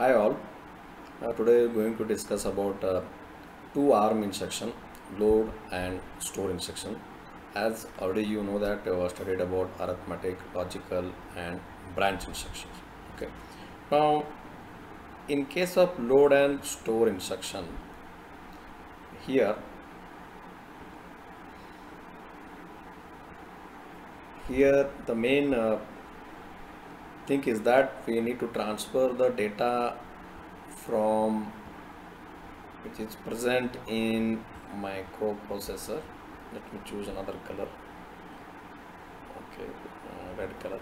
Hi all. Uh, today we are going to discuss about uh, two ARM instruction, load and store instruction. As already you know that we have studied about arithmetic, logical and branch instructions. Okay. Now, in case of load and store instruction, here here the main uh, thing is that we need to transfer the data from which is present in microprocessor. Let me choose another color. Okay uh, red color.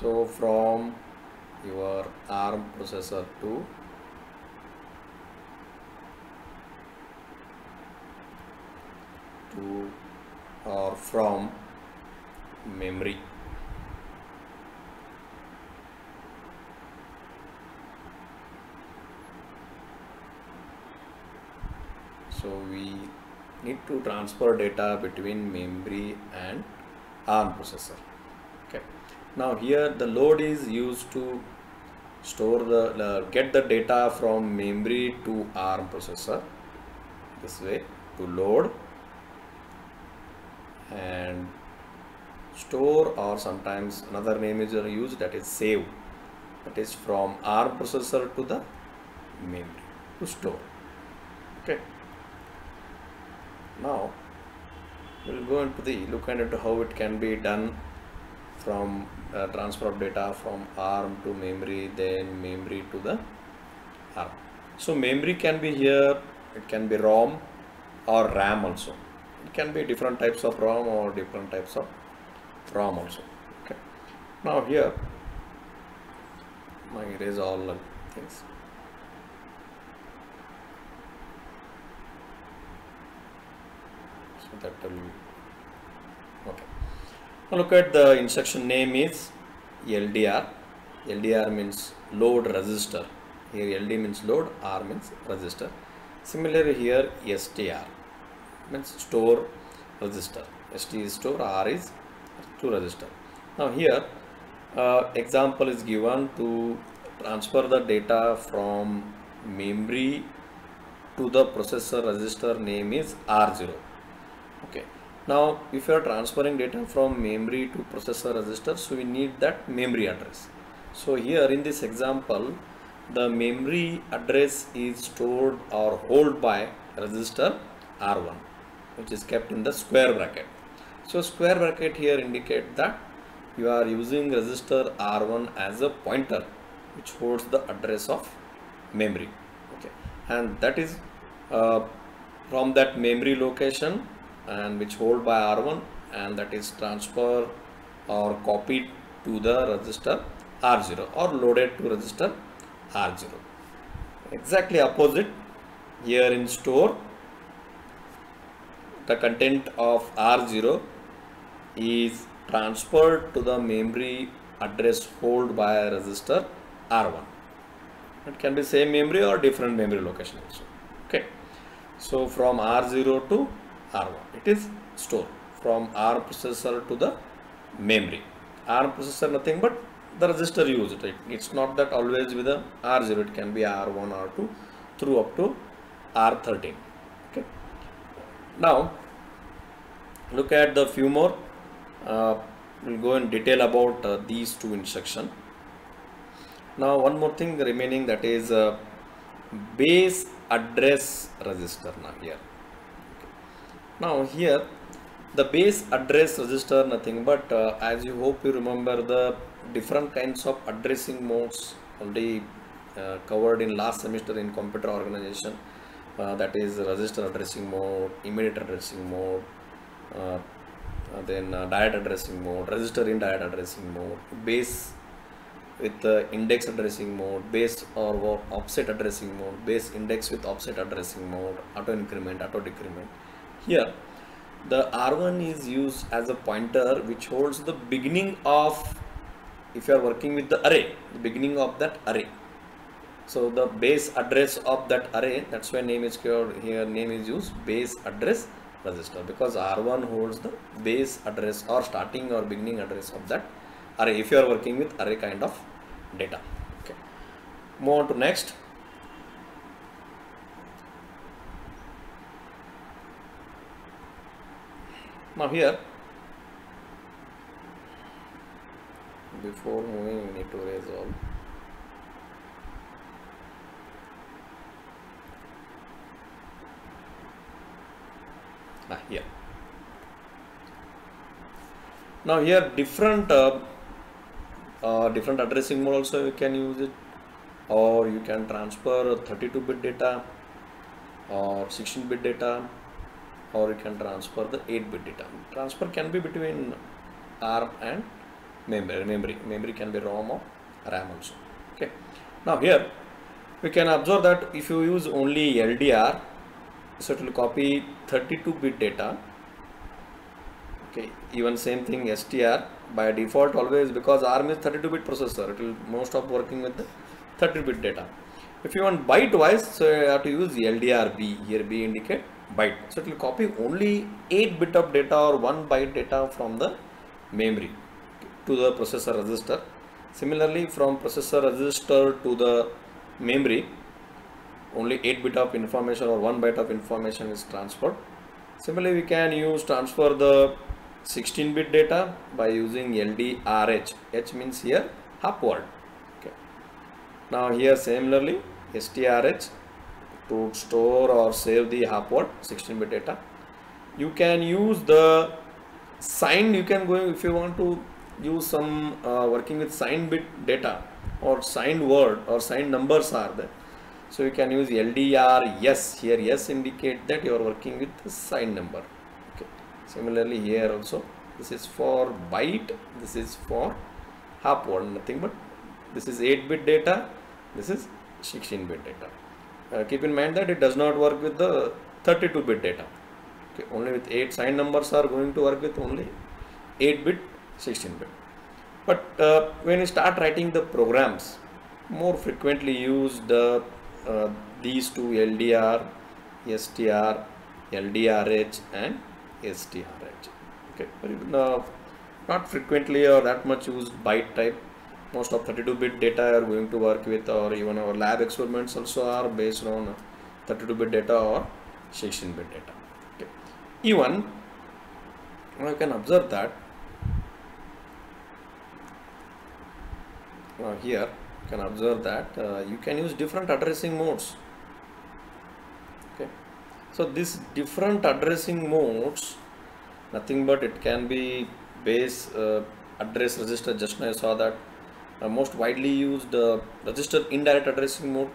So from your ARM processor to or from memory. So we need to transfer data between memory and ARM processor. Okay. Now here the load is used to store the uh, get the data from memory to ARM processor. This way to load and store or sometimes another name is used that is save. That is from ARM processor to the memory to store. Okay. Now we'll go into the look into how it can be done from uh, transfer of data from ARM to memory then memory to the ARM so memory can be here it can be ROM or RAM also it can be different types of ROM or different types of ROM also. Okay. Now here I erase all things. So that will okay. Now look at the instruction name is LDR LDR means load register here LD means load R means register similarly here STR means store register. St is store r is to register. Now here uh, example is given to transfer the data from memory to the processor register name is r0 okay. Now if you are transferring data from memory to processor register so we need that memory address. So here in this example the memory address is stored or held by register r1 which is kept in the square bracket. So square bracket here indicate that you are using register R1 as a pointer which holds the address of memory. Okay, and that is uh, from that memory location and which hold by R1 and that is transferred or copied to the register R0 or loaded to register R0. Exactly opposite here in store the content of R0 is transferred to the memory address held by a register R1. It can be same memory or different memory location also. Okay. So from R0 to R1, it is stored from R processor to the memory. R processor nothing but the register used. Right? It's not that always with the R0. It can be R1, R2 through up to R13 now look at the few more. Uh, we'll go in detail about uh, these two instruction. Now one more thing remaining that is uh, base address register now here. Now here the base address register nothing but uh, as you hope you remember the different kinds of addressing modes already uh, covered in last semester in computer organization uh, that is register addressing mode, immediate addressing mode, uh, then uh, direct addressing mode, register indirect addressing mode, base with index addressing mode, base or offset addressing mode, base index with offset addressing mode, auto increment, auto decrement. Here the R1 is used as a pointer which holds the beginning of if you are working with the array, the beginning of that array so the base address of that array that's why name is called here name is used base address register because R1 holds the base address or starting or beginning address of that array if you are working with array kind of data. Okay. Move on to next. Now here before moving we need to resolve ah, here. Now here different uh, uh, different addressing mode also you can use it. Or you can transfer 32 bit data or 16 bit data or you can transfer the 8 bit data. Transfer can be between ARM and memory memory memory can be ROM or RAM also. Okay. Now here we can observe that if you use only LDR so it will copy 32 bit data. Okay even same thing str by default always because arm is 32 bit processor it will most of working with the 30 bit data. If you want byte wise so you have to use ldr b here b indicate byte. So it will copy only 8 bit of data or 1 byte data from the memory to the processor register. Similarly from processor register to the memory only 8 bit of information or 1 byte of information is transferred. Similarly we can use transfer the 16 bit data by using LDRH H. Means here half word okay. Now here similarly STRH to store or save the half word 16 bit data. You can use the signed you can go if you want to use some uh, working with signed bit data or signed word or signed numbers are there so you can use LDR yes here yes indicate that you are working with the signed number. Okay. Similarly here also this is for byte this is for half word nothing but this is 8 bit data this is 16 bit data. Uh, keep in mind that it does not work with the 32 bit data. Okay only with 8 signed numbers are going to work with only 8 bit 16 bit but uh, when you start writing the programs more frequently use the uh, these two LDR, STR, LDRH and STRH. Okay, uh, not frequently or that much used byte type. Most of 32-bit data are going to work with or even our lab experiments also are based on 32-bit data or 16-bit data. Okay. Even you can observe that uh, here can observe that uh, you can use different addressing modes. Okay. So this different addressing modes nothing but it can be base uh, address register just now I saw that. Uh, most widely used uh, register indirect addressing mode.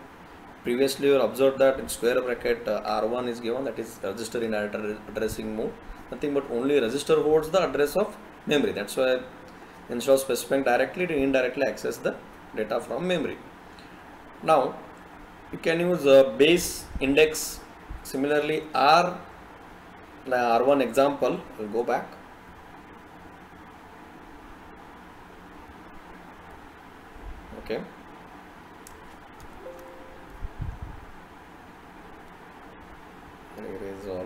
Previously you observed that in square bracket uh, r1 is given that is register indirect addressing mode. Nothing but only register holds the address of memory. That's why instead of specifying directly to indirectly access the data from memory. Now you can use a base index. Similarly r r1 example we'll go back. Okay. Erase all.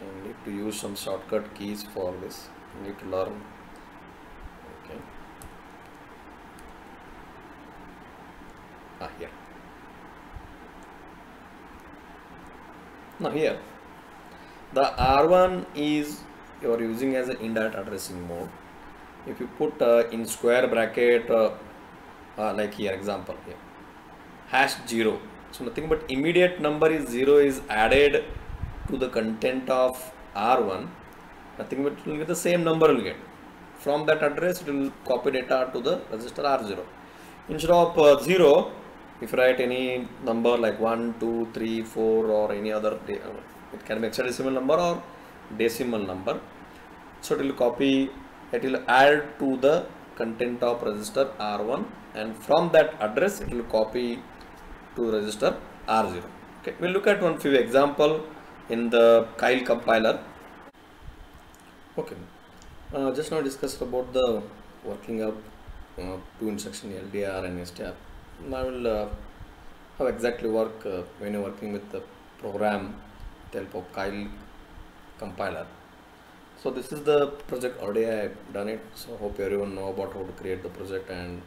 I need to use some shortcut keys for this Need to okay. Ah here. Now here. The R1 is you are using as an indirect addressing mode. If you put uh, in square bracket uh, uh, like here example here. Hash 0 so nothing but immediate number is 0 is added to the content of R1 nothing but it will get the same number will get. From that address it will copy data to the register R0 instead of uh, 0 if you write any number like 1 2 3 4 or any other it can be hexadecimal number or decimal number. So it will copy it will add to the content of register R1 and from that address it will copy to register R0 okay we'll look at one few example in the Keil compiler okay uh, just now discussed about the working up uh, two instruction LDR and STR I will uh, how exactly work uh, when you're working with the program with help of Keil compiler. So this is the project already I've done it. So hope everyone know about how to create the project and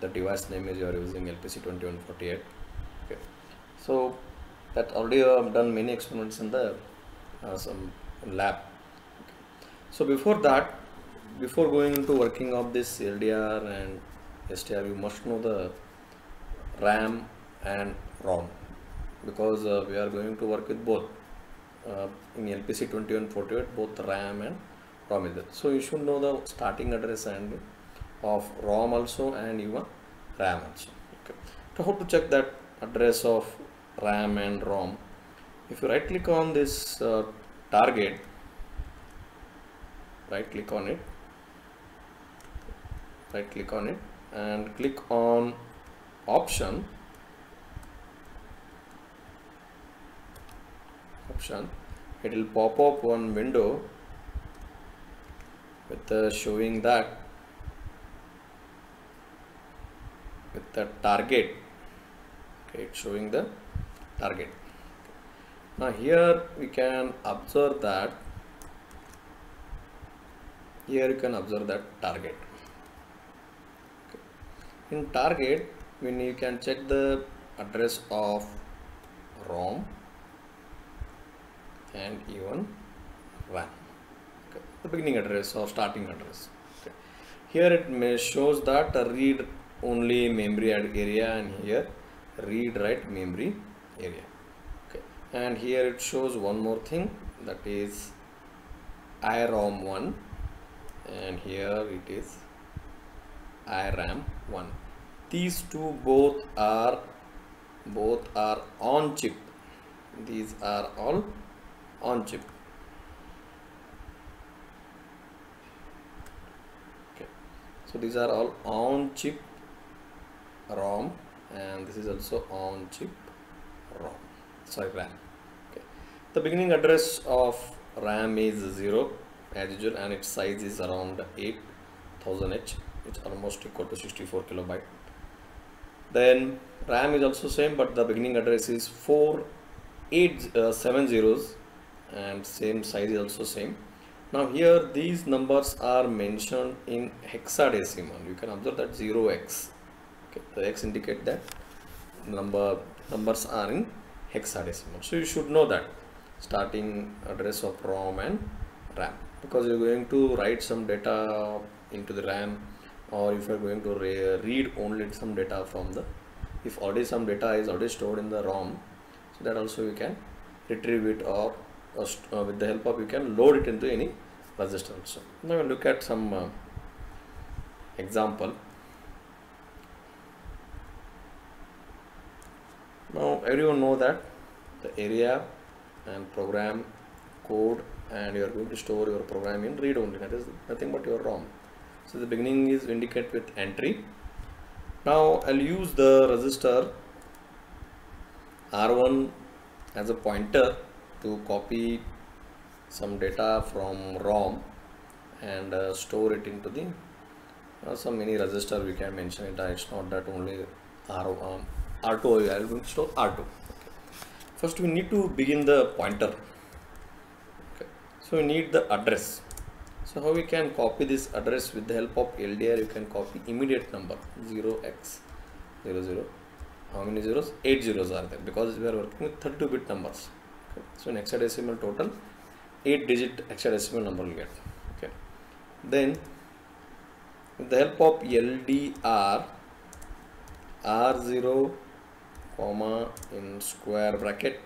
the device name is you are using LPC2148. Okay. So that already I've done many experiments in the uh, some lab. So before that, before going into working of this LDR and STR, you must know the RAM and ROM because uh, we are going to work with both uh, in LPC 2148 both RAM and ROM is there. So you should know the starting address and of ROM also and even RAM also. Okay. So how to check that address of RAM and ROM? If you right click on this uh, target, right click on it, right click on it and click on option. Option. It will pop up one window with the showing that with the target. Okay it's showing the target. Now here we can observe that here you can observe that target okay. in target when you can check the address of ROM and even RAM. Okay. The beginning address or starting address. Okay. Here it may shows that read only memory area and here read write memory area. Okay. And here it shows one more thing that is IROM1 and here it is. IRAM1. These two both are both are on chip. These are all on chip. Okay. So these are all on chip ROM and this is also on chip ROM. Sorry RAM okay. The beginning address of RAM is 0 as and its size is around 8000 H it's almost equal to 64 kilobyte. Then RAM is also same but the beginning address is 4 eight uh, seven zeros and same size is also same. Now here these numbers are mentioned in hexadecimal. You can observe that 0x okay the x indicate that number numbers are in hexadecimal. So you should know that starting address of rom and ram because you're going to write some data into the ram or if you're going to re read only some data from the if already some data is already stored in the rom so that also you can retrieve it or uh, with the help of you can load it into any register also. Now we'll look at some uh, example. Now everyone know that the area and program code and you are going to store your program in read only that is nothing but your ROM. So the beginning is indicate with entry. Now I'll use the register R1 as a pointer to copy some data from ROM and uh, store it into the uh, some mini register we can mention it uh, it's not that only R, um, R2 I will store R2 okay. first we need to begin the pointer. So we need the address. So how we can copy this address? With the help of LDR you can copy immediate number 0x 00 how many zeros? 8 zeros are there because we are working with 32 bit numbers. So in hexadecimal total 8 digit hexadecimal number will get. Okay. Then with the help of LDR R0 comma in square bracket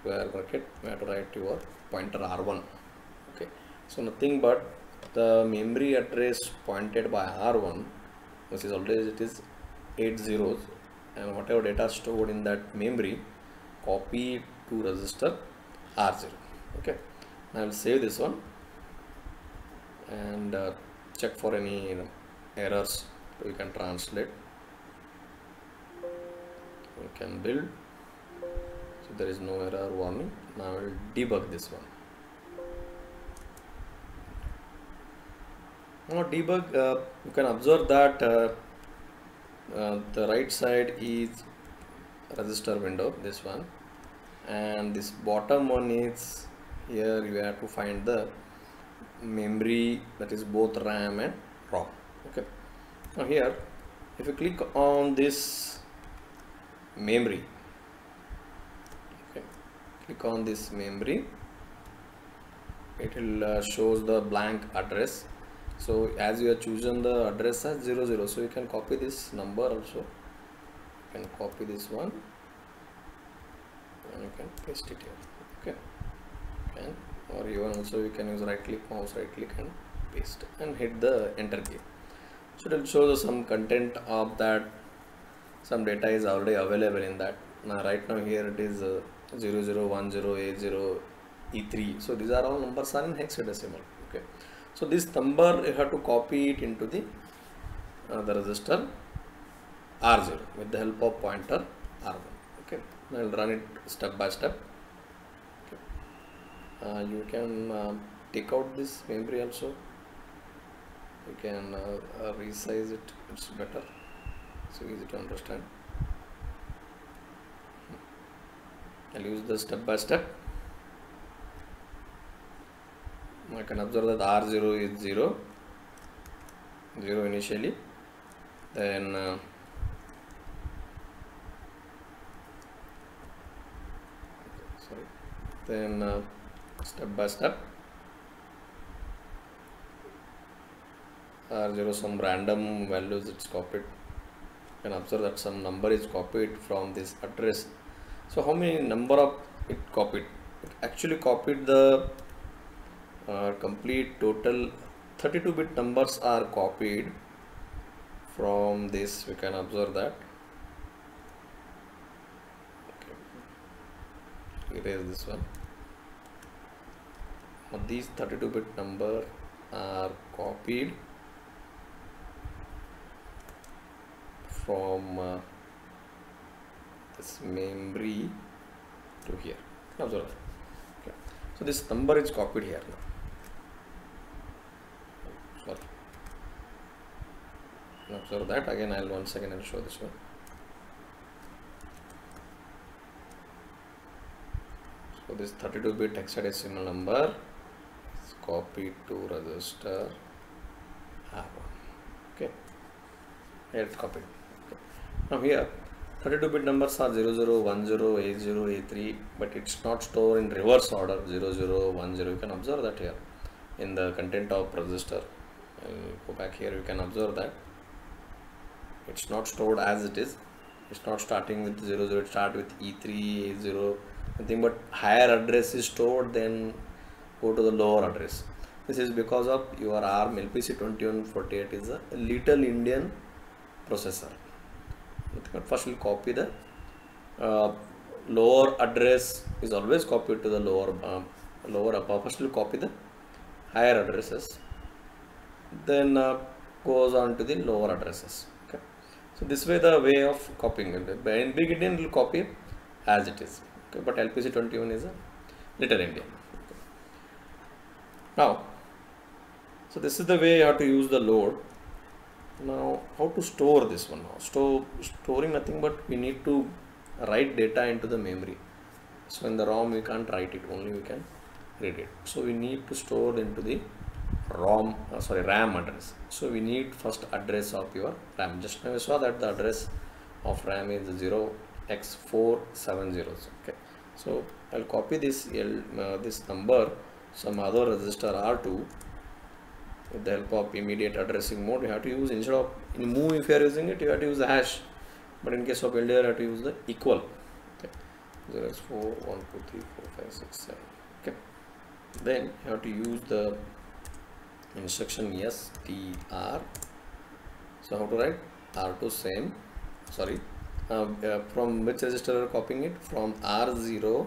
square bracket we have to write your pointer R1 okay. So nothing but the memory address pointed by R1 which is always it is 8 zeros. And whatever data stored in that memory copy to register R0 okay. Now I will save this one and uh, check for any you know, errors we can translate. We can build. So there is no error warning now I will debug this one. Now debug uh, you can observe that uh, uh, the right side is register window this one. And this bottom one is here you have to find the memory that is both RAM and ROM. Okay. Now here if you click on this memory click on this memory. It will uh, shows the blank address. So as you have chosen the address as 00 so you can copy this number also. You can copy this one. And you can paste it here. Okay. And or even also you can use right click mouse right click and paste and hit the enter key. So it will show some content of that. Some data is already available in that. Now right now here it is uh, 001080 e3 so these are all numbers are in hexadecimal okay. So this number you have to copy it into the uh, the register r0 with the help of pointer r1 okay. I'll run it step by step okay. uh, you can uh, take out this memory also. You can uh, uh, resize it. It's better. So easy to understand I'll use the step by step. I can observe that R0 is 0 0 initially. Then uh, sorry. Then uh, step by step. R0 some random values it's copied. You can observe that some number is copied from this address so how many number of it copied? It actually copied the uh, complete total 32 bit numbers are copied from this. We can observe that. Okay. erase this one. Now these 32 bit number are copied from uh, this memory to here. Observe okay. so this number is copied here now. Sorry. Observe that. Again I'll once again I'll show this one. So this 32 bit hexadecimal number is copied to register R1 okay. Here it's copied. Okay. now here 32 bit numbers are 00, 10, 80, 83 but it's not stored in reverse order. 00, 10 you can observe that here in the content of register. I'll go back here you can observe that. It's not stored as it is. It's not starting with 00 it start with e3 a0 nothing but higher address is stored then go to the lower address. This is because of your arm lpc 2148 is a little endian processor first we'll copy the uh, lower address is always copied to the lower um, lower above first we'll copy the higher addresses. Then uh, goes on to the lower addresses. Okay. So this way the way of copying. In beginning will copy as it is. Okay. But lpc 21 is a little endian. Okay. now so this is the way you have to use the load now how to store this one? Now store storing nothing but we need to write data into the memory. So in the rom we can't write it. Only we can read it. So we need to store into the rom uh, sorry ram address. So we need first address of your ram. Just now we saw that the address of ram is 0x470 okay. So i'll copy this L, uh, this number some other register r2 with the help of immediate addressing mode you have to use instead of in move if you are using it you have to use the hash. But in case of LDR you have to use the equal. Okay. 0 is 4 1 2 3 4 5 6 7 okay. Then you have to use the instruction yes str so how to write? R2 same. Sorry. Uh, uh, from which register are copying it? From r0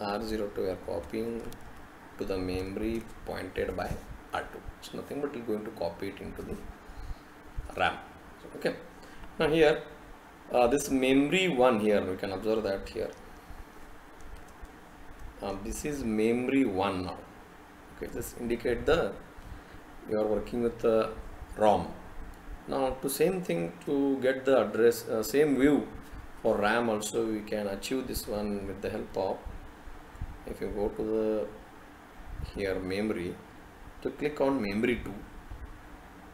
r0 to we are copying to the memory pointed by R2. So nothing but we're going to copy it into the RAM. Okay. Now here, uh, this memory one here, we can observe that here. Um, this is memory one now. Okay, just indicate the you are working with the ROM. Now to same thing to get the address, uh, same view for ram also we can achieve this one with the help of if you go to the here memory to click on memory 2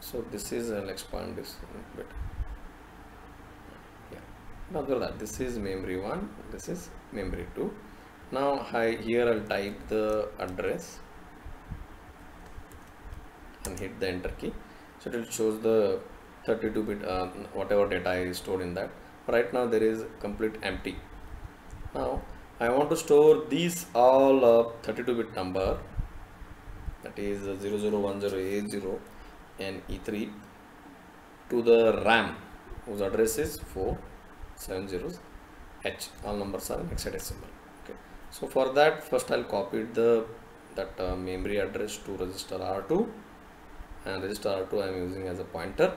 so this is i'll expand this a bit. Yeah. Now that this is memory 1 this is memory 2 now I, here i'll type the address and hit the enter key. So it will shows the 32 bit uh, whatever data is stored in that. Right now there is complete empty. Now I want to store these all uh, 32 bit number that is 0010A0 and E3 to the RAM whose address is 470H all numbers are in hexadecimal okay. So for that first I'll copy the that uh, memory address to register R2 and register R2 I am using as a pointer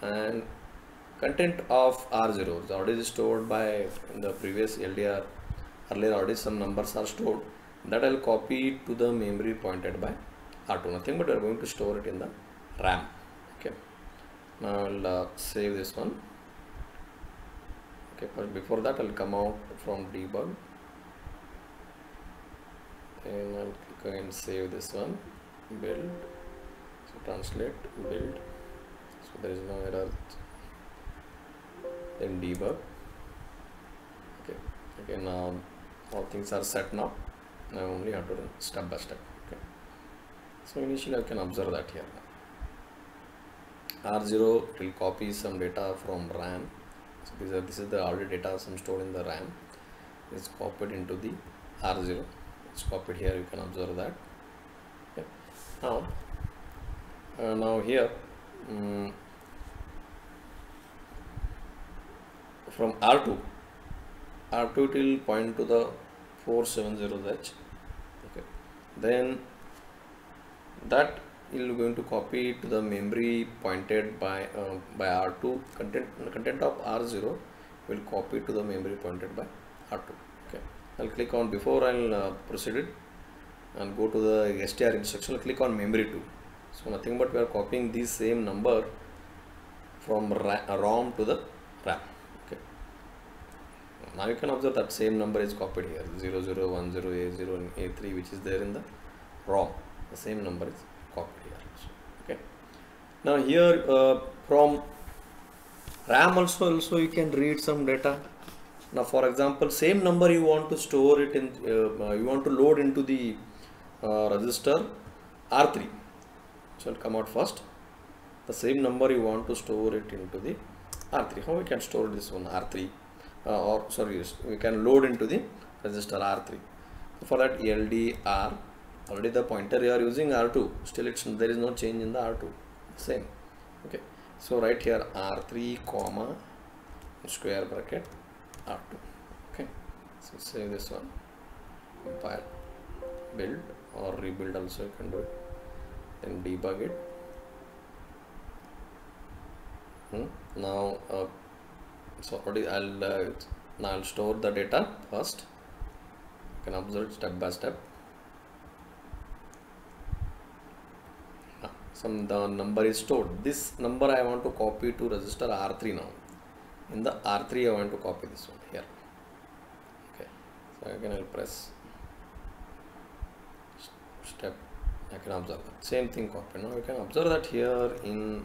and content of R0 is already stored by the previous LDR earlier already some numbers are stored that I'll copy to the memory pointed by R2 nothing but we are going to store it in the RAM okay. Now I'll uh, save this one okay. But before that I'll come out from debug and I'll click and save this one build. So translate build. So there is no error. Then debug okay. Okay now all things are set now now only have to do step by step okay. So initially I can observe that here. R0 it will copy some data from RAM. So this is, this is the already data some stored in the RAM. It's copied into the R0 it's copied here you can observe that. Okay. now uh, now here um, from R2 R2 it will point to the 470H okay then that you are going to copy to the memory pointed by uh, by R2 content content of R0 will copy to the memory pointed by R2 okay. I'll click on before I'll uh, proceed it and go to the str instruction. Click on memory 2 so nothing but we are copying this same number from ROM to the RAM now you can observe that same number is copied here 0010A0 and A3 which is there in the ROM the same number is copied here also. okay? Now here uh, from RAM also also you can read some data. Now for example same number you want to store it in uh, you want to load into the uh, register R3 so I'll come out first. The same number you want to store it into the R3 how we can store this one R3 uh, or sorry we can load into the register R3 so for that LDR already the pointer you are using R2 still it's there is no change in the R2 same. Okay. So right here R3 comma square bracket R2 okay. So save this one. Compile build or rebuild also you can do it. Then debug it. Hmm. now uh, so already I'll uh, now I'll store the data first. You can observe step by step. Some the number is stored. This number I want to copy to register R3 now. In the R3 I want to copy this one here. Okay so again I'll press step. I can observe that. Same thing copy. Now you can observe that here in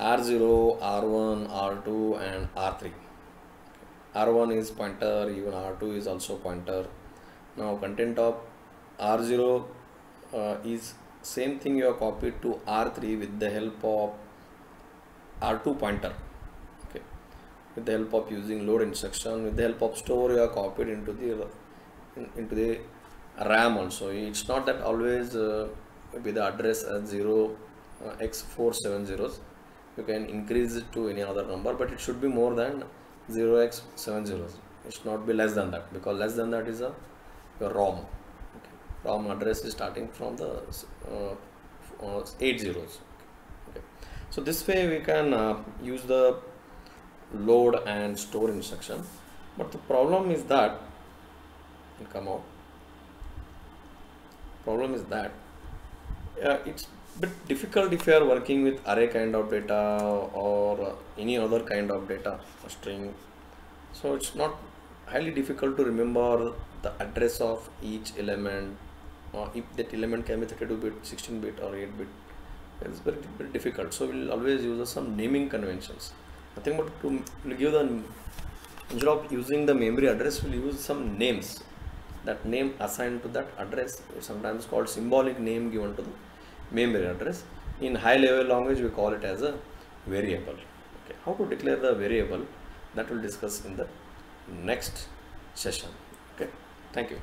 R0 R1 R2 and R3 R1 is pointer even R2 is also pointer. Now content of R0 uh, is same thing you have copied to R3 with the help of R2 pointer. Okay. With the help of using load instruction with the help of store you have copied into the in, into the RAM also. It's not that always uh, with the address as 0 uh, x470 you can increase it to any other number but it should be more than 0x70 it should not be less than that because less than that is a your ROM. Okay. ROM address is starting from the uh, uh, 8 zeros. Okay. so this way we can uh, use the load and store instruction. But the problem is that come out problem is that uh, it's bit difficult if you are working with array kind of data or any other kind of data string. So it's not highly difficult to remember the address of each element. Or if that element can be 32 bit 16 bit or 8 bit it's very, very difficult. So we'll always use some naming conventions. Nothing but to give the instead of using the memory address we'll use some names. That name assigned to that address sometimes called symbolic name given to the memory address. In high level language we call it as a variable. Okay how to declare the variable? That we'll discuss in the next session. Okay thank you